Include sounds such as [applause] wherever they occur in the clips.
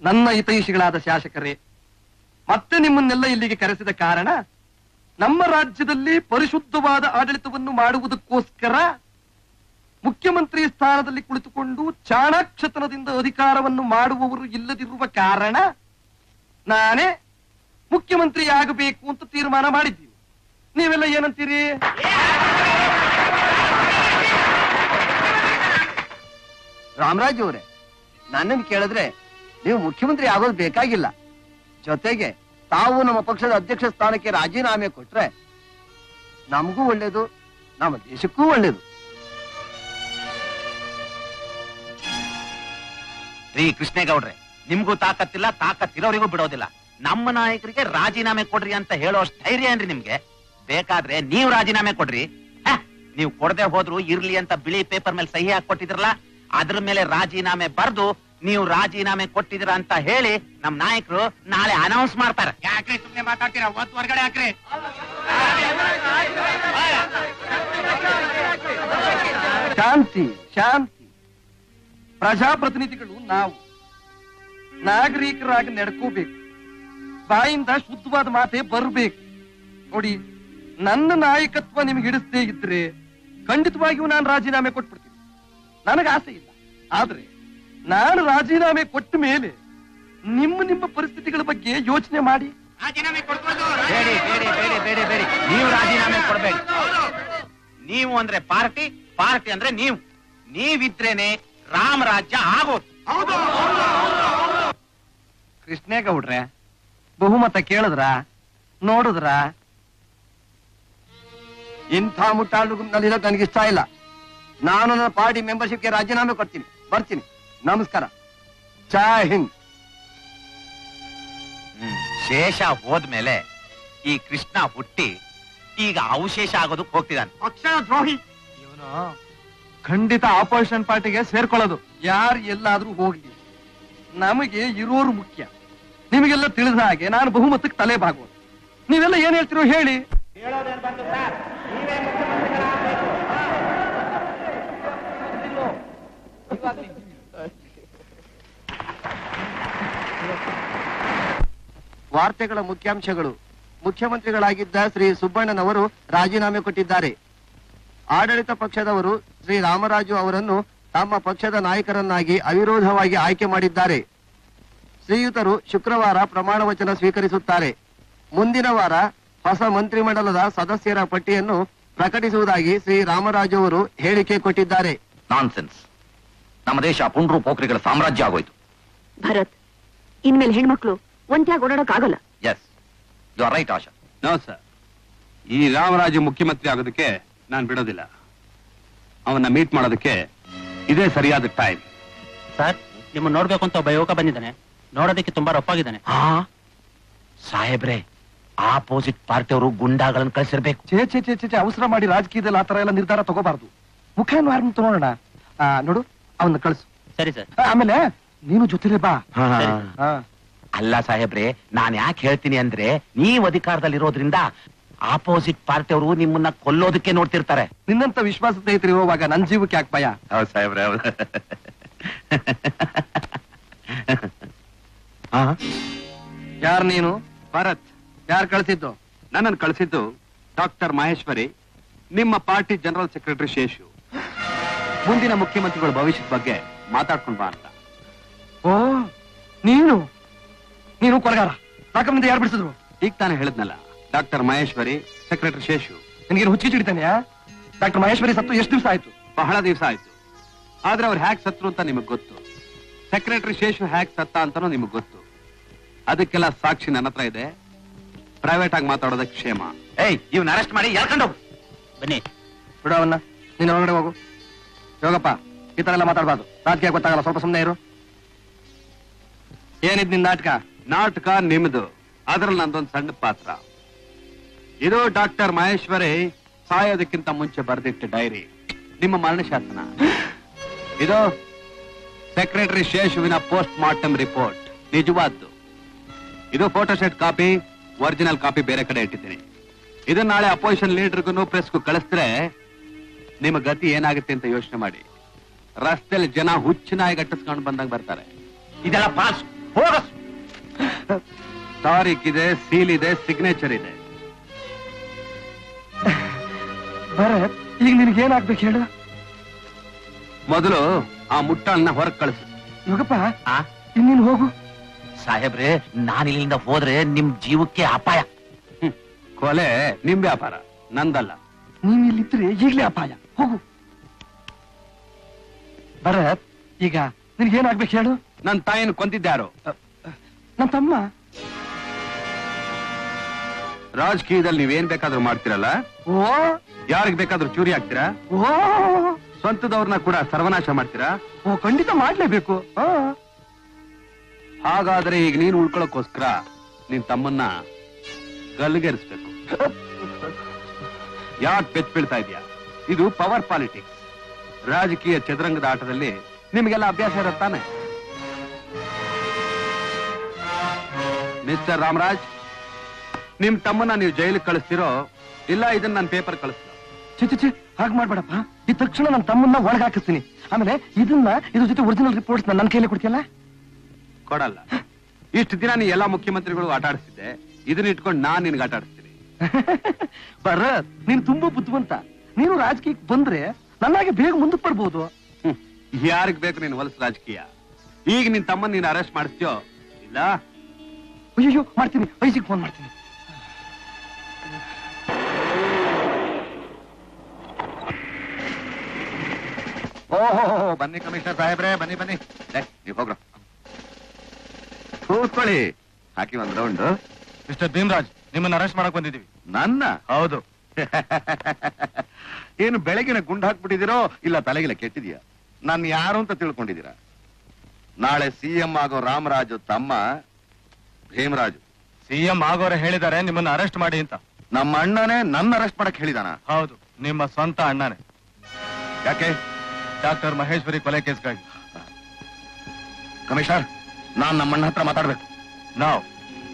ನನ್ನ ಹಿತೈಷಿಗಳಾದ ಶಾಸಕರೇ, ಮತ್ತೆ ನಿಮ್ಮನ್ನೆಲ್ಲ ಇಲ್ಲಿಗೆ ಕರೆಸಿದ ಕಾರಣ ನಮ್ಮ ರಾಜ್ಯದಲ್ಲಿ ಪರಿಶುದ್ಧವಾದ ಆಡಳಿತವನ್ನು ಮಾಡುವುದಕ್ಕೋಸ್ಕರ ಮುಖ್ಯಮಂತ್ರಿ ಸ್ಥಾನದಲ್ಲಿ ಕುಳಿತುಕೊಂಡು ಚಾಣಾಕ್ಷತನದಿಂದ ಅಧಿಕಾರವನ್ನು ಮಾಡುವವರು ಇಲ್ಲದಿರುವ ಕಾರಣ ನಾನೇ ಮುಖ್ಯಮಂತ್ರಿ ಆಗಬೇಕು ಅಂತ ತೀರ್ಮಾನ ಮಾಡಿದ್ದೀವಿ. ನೀವೆಲ್ಲ ಏನಂತೀರಿ? ರಾಮರಾಜ್ ಅವರೇ, ನನ್ನನ್ನು ಕೇಳಿದ್ರೆ ನೀವು ಮುಖ್ಯಮಂತ್ರಿ ಆಗೋದು ಬೇಕಾಗಿಲ್ಲ. ಜೊತೆಗೆ ತಾವು ನಮ್ಮ ಪಕ್ಷದ ಅಧ್ಯಕ್ಷ ಸ್ಥಾನಕ್ಕೆ ರಾಜೀನಾಮೆ ಕೊಟ್ರೆ ನಮಗೂ ಒಳ್ಳೇದು, ನಮ್ಮ ದೇಶಕ್ಕೂ ಒಳ್ಳೇದು. ಶ್ರೀ ಕೃಷ್ಣೇಗೌಡ್ರೆ, ನಿಮ್ಗೂ ತಾಕತ್ತಿಲ್ಲ, ತಾಕತ್ತಿರೋರಿಗೂ ಬಿಡೋದಿಲ್ಲ. ನಮ್ಮ ನಾಯಕರಿಗೆ ರಾಜೀನಾಮೆ ಕೊಡ್ರಿ ಅಂತ ಹೇಳೋ ಧೈರ್ಯ ಏನ್ರಿ ನಿಮ್ಗೆ? ಬೇಕಾದ್ರೆ ನೀವು ರಾಜೀನಾಮೆ ಕೊಡ್ರಿ. ನೀವು ಕೊಡದೆ ಹೋದ್ರು ಇರ್ಲಿ ಅಂತ ಬಿಳಿ ಪೇಪರ್ ಮೇಲೆ ಸಹಿ ಹಾಕೊಟ್ಟಿದ್ರಲ್ಲ ಅದ್ರ ಮೇಲೆ ರಾಜೀನಾಮೆ ಬರ್ದು ನೀವು ರಾಜೀನಾಮೆ ಕೊಟ್ಟಿದ್ದೀರಾ ಅಂತ ಹೇಳಿ ನಮ್ ನಾಯಕರು ನಾಳೆ ಅನೌನ್ಸ್ ಮಾಡ್ತಾರೆ. ಯಾಕ್ರಿ ಸುಮ್ನೆ ಮಾತಾಡ್ತೀರಾ? ಒತ್ ಹೊರಗಡೆ ಹಾಕ್ರಿ. ಶಾಂತಿ ಶಾಂತಿ. ಪ್ರಜಾಪ್ರತಿನಿಧಿಗಳು ನಾವು. ನಾಗರಿಕರಾಗಿ ನಡ್ಕೋಬೇಕು. ಬಾಯಿಂದ ಶುದ್ಧವಾದ ಮಾತೆ ಬರಬೇಕು. ನೋಡಿ ನನ್ನ ನಾಯಕತ್ವ ನಿಮ್ಗೆ ಹಿಡಿಸದೇ ಇದ್ರೆ ಖಂಡಿತವಾಗಿಯೂ ನಾನು ರಾಜೀನಾಮೆ ಕೊಟ್ಬಿಡ್ತೀನಿ. ನನಗೆ ಆಸೆ ಇಲ್ಲ. ಆದ್ರೆ ನಾನು ರಾಜೀನಾಮೆ ಕೊಟ್ಟ ಮೇಲೆ ನಿಮ್ಮ ನಿಮ್ಮ ಪರಿಸ್ಥಿತಿಗಳ ಬಗ್ಗೆ ಯೋಚನೆ ಮಾಡಿ. ರಾಜೀನಾಮೆ ಕೊಡ್ಬೋದು ಬೇಡಿ ಬೇಡಿ ಬೇಡಿ ಬೇಡಿ ಬೇಡಿ ನೀವು ರಾಜೀನಾಮೆ ಕೊಡಬೇಡಿ. ನೀವು ಅಂದ್ರೆ ಪಾರ್ಟಿ ಪಾರ್ಟಿ ಅಂದ್ರೆ ನೀವು. ನೀವಿದ್ರೇನೆ ರಾಮರಾಜ್ಯ ಆಗೋದು. ಕೃಷ್ಣೇಗೌಡ್ರೆ ಬಹುಮತ ಕೇಳಿದ್ರ? ನೋಡಿದ್ರ? ಇಂಥ ಮುಟ್ಟಾಳುನಲ್ಲಿರೋ ನನಗಿಷ್ಟ ಇಲ್ಲ. ನಾನು ನನ್ನ ಪಾರ್ಟಿ ಮೆಂಬರ್ಶಿಪ್ಗೆ ರಾಜೀನಾಮೆ ಕೊಡ್ತೀನಿ ಬರ್ತೀನಿ. ನಮಸ್ಕಾರ. ಜೈ ಹಿಂದ್. ಶೇಷ ಹೋದ್ಮೇಲೆ ಈ ಕೃಷ್ಣ ಹುಟ್ಟಿ ಈಗ ಅವಶೇಷ ಆಗೋದಕ್ಕೆ ಹೋಗ್ತಿದ್ದಾನೆ. ಪಕ್ಷ ದ್ರೋಹಿ ಇವನು ಖಂಡಿತ ಆಪೋಸಿಷನ್ ಪಾರ್ಟಿಗೆ ಸೇರ್ಕೊಳ್ಳೋದು. ಯಾರು ಎಲ್ಲಾದ್ರೂ ಹೋಗ್ಲಿ. ನಮಗೆ ಇರೋರು ಮುಖ್ಯ. ನಿಮಗೆಲ್ಲ ತಿಳಿದ ಹಾಗೆ ನಾನು ಬಹುಮತಕ್ಕೆ ತಲೆ ಬಾಗುವುದು ನೀವೆಲ್ಲ ಏನ್ ಹೇಳ್ತಿರೋ ಹೇಳಿ. ವಾರ್ತೆಗಳ ಮುಖ್ಯಾಂಶಗಳು. ಮುಖ್ಯಮಂತ್ರಿಗಳಾಗಿದ್ದ ಶ್ರೀ ಸುಬ್ಬಣ್ಣನವರು ರಾಜೀನಾಮೆ ಕೊಟ್ಟಿದ್ದಾರೆ. ಆಡಳಿತ ಪಕ್ಷದವರು ಶ್ರೀ ರಾಮರಾಜು ಅವರನ್ನು ತಮ್ಮ ಪಕ್ಷದ ನಾಯಕರನ್ನಾಗಿ ಅವಿರೋಧವಾಗಿ ಆಯ್ಕೆ ಮಾಡಿದ್ದಾರೆ. ಶ್ರೀಯುತರು ಶುಕ್ರವಾರ ಪ್ರಮಾಣ ವಚನ ಸ್ವೀಕರಿಸುತ್ತಾರೆ. ಮುಂದಿನ ವಾರ ಹೊಸ ಮಂತ್ರಿಮಂಡಲದ ಸದಸ್ಯರ ಪಟ್ಟಿಯನ್ನು ಪ್ರಕಟಿಸುವುದಾಗಿ ಶ್ರೀ ರಾಮರಾಜು ಅವರು ಹೇಳಿಕೆ ಕೊಟ್ಟಿದ್ದಾರೆ. ನಾನ್ಸೆನ್ಸ್. ನಮ್ಮ ದೇಶ ಪುಂಡ್ರು ಪೋಖ್ರಿಗಳ ಸಾಮ್ರಾಜ್ಯ ಆಗೋಯ್ತು. ಭರತ್ ಇನ್ಮೇಲೆ ಹೆಣ್ಮಕ್ಳು ಒಂಟಿಯಾಗಿ ಓಡಾಡಕ್ ಆಗಲ್ಲ yes you are right Asha no sir ಈ ರಾಮರಾಜು ಮುಖ್ಯಮಂತ್ರಿ ಆಗೋದಕ್ಕೆ ನಾನು ಬಿಡೋದಿಲ್ಲ. ಅವನ್ನ ಮೀಟ್ ಮಾಡೋದಕ್ಕೆ ಇದೇ ಸರಿಯಾದ ಟೈಮ್ ಸರ್ ನಿಮ್ಮ ನೋಡ್ಬೇಕು ಅಂತ ಒಬ್ಬ ಯುವಕ ಬಂದಿದ್ದಾನೆ. ನೋಡೋದಕ್ಕೆ ತುಂಬಾ ರಫಾಗಿದ್ದಾನೆ ಹಾ ಸಾಹೇಬ್ರೆ ಆಪೋಸಿಟ್ ಪಾರ್ಟಿಯವರು ಗುಂಡಾಗಳನ್ನು ಕಳಿಸಿರ್ಬೇಕು. ಚೇ ಚೇ ಚೇ ಚೇ ಚೇ, ಅವಸರ ಮಾಡಿ ರಾಜಕೀಯದಲ್ಲಿ ಆ ಆತರ ಎಲ್ಲ ನಿರ್ಧಾರ ತಗೋಬಾರ್ದು. ಮುಖ ಮಾರ್ನ ನೋಡೋಣ ನೋಡು ಅವನ್ನ ಕಳಿಸು. ಸರಿ ಸರ್ ಆ, ಆಮೇಲೆ ನೀನು ಜೊತೆಲೇ ಬಾ. ಸರಿ. ಆ, ಅಲ್ಲ ಸಾಹೇಬ್ರೆ ನಾನ್ ಯಾಕೆ ಹೇಳ್ತೀನಿ ಅಂದ್ರೆ ನೀವು ಅಧಿಕಾರದಲ್ಲಿರೋದ್ರಿಂದ ಆಪೋಸಿಟ್ ಪಾರ್ಟಿಯವರು ನಿಮ್ಮನ್ನ ಕೊಲ್ಲೋದಕ್ಕೆ ನೋಡ್ತಿರ್ತಾರೆ. ನಿನ್ನಂತ ವಿಶ್ವಾಸ ಸ್ನೇಹಿತರು ಇರುವಾಗ ನನ್ ಜೀವಕ್ಕೆ ಯಾಕೆ ಭಯ? ಹೌದು ಸಾಹೇಬ್ರೆ ಹೌದು. ಯಾರ್ ನೀನು? ಭರತ್. ಯಾರ್ ಕಳ್ಸಿದ್ದು? ನನ್ನನ್ನು ಕಳಿಸಿದ್ದು ಡಾಕ್ಟರ್ ಮಹೇಶ್ವರಿ ನಿಮ್ಮ ಪಾರ್ಟಿ ಜನರಲ್ ಸೆಕ್ರೆಟರಿ ಶೇಷು. ಮುಂದಿನ ಮುಖ್ಯಮಂತ್ರಿಗಳ ಭವಿಷ್ಯದ ಬಗ್ಗೆ ಮಾತಾಡ್ಕೊಂಡು ಬಾ ಅಂತ. ಓ ನೀನು? ನೀನು ಕೊರಗಾರ. ಸಾಕಮ್ಮಿಂದ ಯಾರು ಬಿಡಿಸಿದ್ರು? ಈಗ ತಾನೇ ಹೇಳಿದ್ನಲ್ಲ ಡಾಕ್ಟರ್ ಮಹೇಶ್ವರಿ ಸೆಕ್ರೆಟರಿ ಶೇಷು. ನಿನಗೇನು ಹುಚ್ಚಿ ಚಿಡಿತಾನೆಯಾ ಡಾಕ್ಟರ್ ಮಹೇಶ್ವರಿ ಸತ್ತು ಎಷ್ಟು ದಿವಸ ಆಯ್ತು? ಬಹಳ ದಿವಸ ಆಯ್ತು. ಆದ್ರೆ ಅವ್ರು ಹ್ಯಾಕ್ ಸತ್ರು ಅಂತ ನಿಮಗ್ ಗೊತ್ತು. ಸೆಕ್ರೆಟರಿ ಶೇಷು ಹ್ಯಾಕ್ ಸತ್ತ ಅಂತಾನೂ ನಿಮಗ್ ಗೊತ್ತು. ಅದಕ್ಕೆಲ್ಲ ಸಾಕ್ಷಿ ನನ್ನ ಹತ್ರ ಇದೆ. ಪ್ರೈವೇಟ್ ಆಗಿ ಮಾತಾಡೋದಕ್ಕೆ ಕ್ಷೇಮ. ಏಯ್ ಇವ್ನ ಅರೆಸ್ಟ್ ಮಾಡಿ ಯಾರ್ಕೊಂಡು ಬನ್ನಿ. ಬಿಡು ಅವನ್ನ. ನಿನ್ನ ಒಳಗಡೆ ಹೋಗು. ಯೋಗಪ್ಪ ಈ ತರ ಎಲ್ಲ ಮಾತಾಡಬಾರ್ದು. ರಾಜಕೀಯ ಗೊತ್ತಾಗಲ್ಲ ಸ್ವಲ್ಪ ಸುಮ್ಮನೆ ಇರು. ಏನಿದ್ ನಿನ್ ನಾಟಕ? ನಾಟಕ ನಿಮ್ದು. ಅದ್ರಲ್ಲಿ ನಂದೊಂದು ಸಣ್ಣ ಪಾತ್ರ. ಇದು ಡಾಕ್ಟರ್ ಮಹೇಶ್ವರಿ ಸಾಯೋದಕ್ಕಿಂತ ಮುಂಚೆ ಬರೆದಿಟ್ಟ ಡೈರಿ. ನಿಮ್ಮ ಮರಣಶಾಸನ. ಇದು ಸೆಕ್ರೆಟರಿ ಶೇಷುವಿನ ಪೋಸ್ಟ್ ಮಾರ್ಟಮ್ ರಿಪೋರ್ಟ್. ನಿಜವಾದ್ದು. ಇದು photostat copy, original copy ಬೇರೆ ಕಡೆ ಇಟ್ಟಿದ್ದೀನಿ. ಇದನ್ನ ನಾಳೆ ಅಪೋಸಿಷನ್ ಲೀಡರ್ಗೂ ಪ್ರೆಸ್ಗೂ ಕಳಿಸಿದ್ರೆ ನಿಮ್ಮ ಗತಿ ಏನಾಗುತ್ತೆ ಅಂತ ಯೋಚನೆ ಮಾಡಿ. ರಸ್ತೆಯಲ್ಲಿ ಜನ ಹುಚ್ಚು ನಾಯಿ ಗಟ್ಟಿಸ್ಕೊಂಡು ಬಂದಂಗೆ ಬರ್ತಾರೆ. ಇದೆಲ್ಲ ಪಾಸ್. ಹೋಗ ತಾರೀಖಿದೆ ಸೀಲ್ ಇದೆ ಸಿಗ್ನೇಚರ್ ಇದೆ. ಭರತ್ ಈಗ ನಿನಗೆ ಏನಾಗ್ಬೇಕು ಹೇಳು? ಮೊದಲು ಆ ಮುಟ್ಟಾಳನ್ನ ಹೊರಗೆ ಕಳಿಸು. ಯೋಗಪ್ಪ ಆ? ಇನ್ನೀನು ಹೋಗು? ಸಾಹೇಬ್ರೆ ನಾನು ಇಲ್ಲಿಂದ ಹೋದ್ರೆ ನಿಮ್ ಜೀವಕ್ಕೆ ಅಪಾಯ. ಹ್ಮ್. ಕೊಲೆ ನಿಮ್ ವ್ಯಾಪಾರ ನಂದಲ್ಲ. ನೀನ್ ಇಲ್ಲಿದ್ರೆ ಈಗ್ಲೇ ಅಪಾಯ. ಹೋಗು. ಭರತ್ ಈಗ ನಿನ್ಗೆ ಏನಾಗ್ಬೇಕು ಹೇಳು? ನನ್ ತಾಯಿನ ಕೊಂದಿದ್ಯಾರು ನನ್ನ ತಮ್ಮ. ರಾಜಕೀಯದಲ್ಲಿ ನೀವೇನ್ ಬೇಕಾದ್ರೂ ಮಾಡ್ತೀರಲ್ಲ? ಓ. ಯಾರಿಗ್ ಬೇಕಾದ್ರೂ ಚೂರಿ ಹಾಕ್ತೀರಾ? ಓ. ಸ್ವಂತದವ್ರನ್ನ ಕೂಡ ಸರ್ವನಾಶ ಮಾಡ್ತೀರಾ? ಓ ಖಂಡಿತ ಮಾಡ್ಲೇಬೇಕು. ಆ. ಹಾಗಾದ್ರೆ ಈಗ ನೀನು ಉಳ್ಕೊಳಕ್ಕೋಸ್ಕರ ನಿನ್ ತಮ್ಮನ್ನ ಗಲ್ಲಿಗೇರಿಸ್ಬೇಕು. ಯಾಕೆ ಬೆಚ್ಚ ಬೀಳ್ತಾ ಇದೆಯಾ? ಇದು ಪವರ್ ಪಾಲಿಟಿಕ್ಸ್. ರಾಜಕೀಯ ಚದುರಂಗದ ಆಟದಲ್ಲಿ ನಿಮಗೆಲ್ಲ ಅಭ್ಯಾಸ ಇರುತ್ತಾನೆ ಮಿಸ್ಟರ್ ರಾಮರಾಜ್ ನಿಮ್ ತಮ್ಮನ್ನ ನೀವು ಜೈಲಿಗೆ ಕಳಿಸ್ತಿರೋ ಇಲ್ಲ ಇದನ್ನ ನಾನು ಪೇಪರ್ ಕಳಿಸ್ತೀನಿ? ಚಿ ಚಿ ಹಾಗೆ ಮಾಡ್ಬೇಡಪ್ಪ. ಈ ತಕ್ಷಣ ನನ್ನ ತಮ್ಮನ್ನ ಒಳಗೆ ಹಾಕಿಸ್ತೀನಿ. ಆಮೇಲೆ ಇದನ್ನ ಇದ್ರ ಜೊತೆ ಒರಿಜಿನಲ್ ರಿಪೋರ್ಟ್ಸ್ ನನ್ನ ಕೈಯಲ್ಲಿ ಕೊಡ್ತೀಯಲ್ಲ? ಕೊಡಲ್ಲ. ಇಷ್ಟು ದಿನ ನೀ ಎಲ್ಲಾ ಮುಖ್ಯಮಂತ್ರಿಗಳು ಆಟ ಆಡಿಸ್ತಿದ್ದೆ ಇದನ್ನ ಇಟ್ಕೊಂಡು ನಾನ್ ನಿನ್ಗೆ ಆಟ ಆಡಿಸ್ತೀನಿ. [laughs] ಭರತ್ ನೀನ್ ತುಂಬಾ ಬುದ್ಧಿವಂತ. ನೀನು ರಾಜಕೀಯಕ್ಕೆ ಬಂದ್ರೆ ನನ್ನಾಗೆ ಬೇಗ ಮುಂದಕ್ಕೆ ಬರ್ಬೋದು. ಯಾರಿಗ್ ಬೇಕು ನೀನ್ ಹೊಲಸು ರಾಜಕೀಯ? ಈಗ ನಿನ್ ತಮ್ಮನ್ ನೀನ್ ಅರೆಸ್ಟ್ ಮಾಡಿಸ್ತೀಯೋ? ಇಲ್ಲ? ಅಯ್ಯೋ ಮಾಡ್ತೀನಿ. ವಯಸ್ಸಿಗೆ ಫೋನ್ ಮಾಡ್ತೀನಿ. ಓಹೋ ಬನ್ನಿ ಕಮಿಷನರ್ ಸಾಹೇಬ್ರೆ ಬನ್ನಿ ಬನ್ನಿ. ನೀವು ಹೋಗ್ರ ಕೂತ್ಕೊಳ್ಳಿ. ಹಾಕಿ ಒಂದ್ ರೌಂಡ್ ಮಿಸ್ಟರ್ ಭೀಮರಾಜ್ ನಿಮ್ಮನ್ನ ಅರೆಸ್ಟ್ ಮಾಡಕ್ ಬಂದಿದ್ದೀವಿ. ನನ್ನ? ಹೌದು. [laughs] ಏನು ಬೆಳಗಿನ ಗುಂಡ್ ಹಾಕ್ಬಿಟ್ಟಿದಿರೋ ಇಲ್ಲ ತಲೆಗಿಲ್ಲ ಕೆಟ್ಟಿದ್ಯಾ? ನಾನು ಯಾರು ಅಂತ ತಿಳ್ಕೊಂಡಿದ್ದೀರಾ? ನಾಳೆ ಸಿಎಂ ಆಗೋ ರಾಮರಾಜು ತಮ್ಮ ಭೀಮರಾಜು. ಸಿಎಂ ಆಗೋರೆ ಹೇಳಿದ್ದಾರೆ ನಿಮ್ಮನ್ನ ಅರೆಸ್ಟ್ ಮಾಡಿ ಅಂತ. ನಮ್ಮ ಅಣ್ಣನೇ ನನ್ನ ಅರೆಸ್ಟ್ ಮಾಡಕ್ ಹೇಳಿದಾನ? ಹೌದು ನಿಮ್ಮ ಸ್ವಂತ ಅಣ್ಣನೇ. ಯಾಕೆ? ಡಾಕ್ಟರ್ ಮಹೇಶ್ವರಿ ಕೊಲೆ ಕೇಸ್ಗಾಗಿ. ಕಮಿಷನರ್ ನಾನ್ ನಮ್ಮ ಅಣ್ಣ ಹತ್ರ ಮಾತಾಡ್ಬೇಕು. ನಾವ್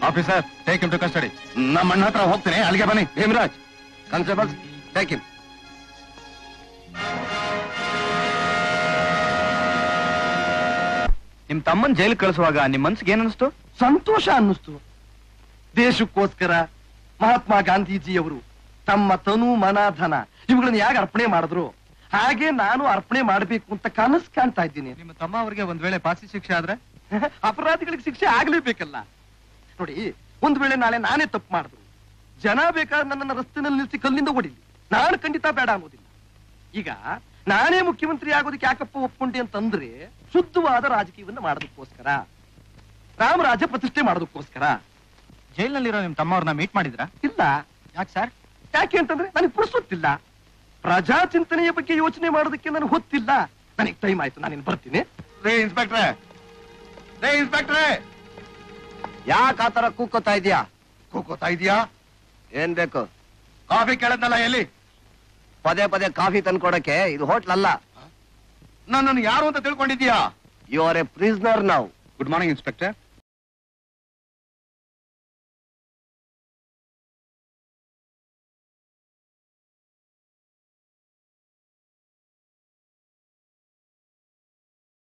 officer take him to custody ನಮ್ಮ ಅಣ್ಣ ಹತ್ರ ಹೋಗ್ತೇನೆ ಅಲ್ಲಿಗೆ ಬನ್ನಿ. ಭೀಮರಾಜ್ ಕಾನ್ಸ್ಟೇಬಲ್ಸ್ ಟೇಕ್ ಯು ನಿಮ್ ತಮ್ಮನ್ ಜೈಲ್ ಕಳಿಸುವಾಗ ನಿಮ್ ಮನ್ಸಿಗೆ ಏನ್ ಅನಿಸ್ತು? ಸಂತೋಷ ಅನ್ನಿಸ್ತು. ದೇಶಕ್ಕೋಸ್ಕರ ಮಹಾತ್ಮ ಗಾಂಧೀಜಿಯವರು ತಮ್ಮ ತನು ಮನ ಧನ ಇವುಗಳನ್ನ ಯಾಕೆ ಅರ್ಪಣೆ ಮಾಡಿದ್ರು? ಹಾಗೆ ನಾನು ಅರ್ಪಣೆ ಮಾಡಬೇಕು ಅಂತ ಕನಸು ಕಾಣ್ತಾ ಇದ್ದೀನಿ. ನಿಮ್ಮ ತಮ್ಮ ಅವರಿಗೆ ಒಂದ್ ವೇಳೆ ಪಾಸಿ ಶಿಕ್ಷೆ ಆದ್ರೆ? [laughs] ಅಪರಾಧಿಗಳಿಗೆ ಶಿಕ್ಷೆ ಆಗ್ಲೇಬೇಕಲ್ಲ. ನೋಡಿ ಒಂದ್ ವೇಳೆ ನಾಳೆ ನಾನೇ ತಪ್ಪು ಮಾಡಿದ್ರು. ಜನ ಬೇಕಾದ್ರೆ ನನ್ನನ್ನ ರಸ್ತೆನಲ್ಲಿ ನಿಲ್ಲಿಸಿ ಕಲ್ಲಿಂದ ಓಡಿಲಿ. ನಾನು ಖಂಡಿತ ಬೇಡ ಅನ್ನೋದಿಲ್ಲ. ಈಗ ನಾನೇ ಮುಖ್ಯಮಂತ್ರಿ ಆಗೋದಕ್ಕೆ ಯಾಕಪ್ಪ ಒಪ್ಕೊಂಡೆ ಅಂತಂದ್ರೆ ಶುದ್ಧವಾದ ರಾಜಕೀಯವನ್ನ ಮಾಡೋದಕ್ಕೋಸ್ಕರ. ರಾಮರಾಜ ಪ್ರತಿಷ್ಠೆ ಮಾಡೋದಕ್ಕೋಸ್ಕರ. ಜೈಲ್ನಲ್ಲಿರೋ ನಿಮ್ ತಮ್ಮವ್ರನ್ನ ಮೀಟ್ ಮಾಡಿದ್ರಾ? ಇಲ್ಲ. ಯಾಕೆ ಸರ್ ಯಾಕೆ ಅಂತಂದ್ರೆ ನನಗೆ ಪುರುಸೊತ್ತಿಲ್ಲ. ಪ್ರಜಾ ಚಿಂತನೆಯ ಬಗ್ಗೆ ಯೋಚನೆ ಮಾಡೋದಕ್ಕೆ ನನಗೆ ಹೊತ್ತಿಲ್ಲ. ನನಗೆ ಟೈಮ್ ಆಯ್ತು ನಾನಿನ್ ಬರ್ತೀನಿ. ರೇ ಇನ್ಸ್ಪೆಕ್ಟ್ರೆ ರೇ ಇನ್ಸ್ಪೆಕ್ಟ್ರೆ ಯಾಕೆ ಆತರ ಕೂಕೋತಾ ಇದೀಯಾ ಕೂಕೋತಾ ಇದೀಯಾ ಏನ್ ಬೇಕು? ಕಾಫಿ ಕೇಳದ್ನಲ್ಲ ಎಲ್ಲಿ? ಪದೇ ಪದೇ ಕಾಫಿ ತಂದ್ಕೊಡಕ್ಕೆ ಇದು ಹೋಟ್ಲ್ ಅಲ್ಲ ನಾನು ಯಾರು ಅಂತ ತಿಳ್ಕೊಂಡಿದ್ಯಾ ಯು ಆರ್ ಎ ಪ್ರಿಸ್ನರ್ ನಾವು ಗುಡ್ ಮಾರ್ನಿಂಗ್ ಇನ್ಸ್ಪೆಕ್ಟರ್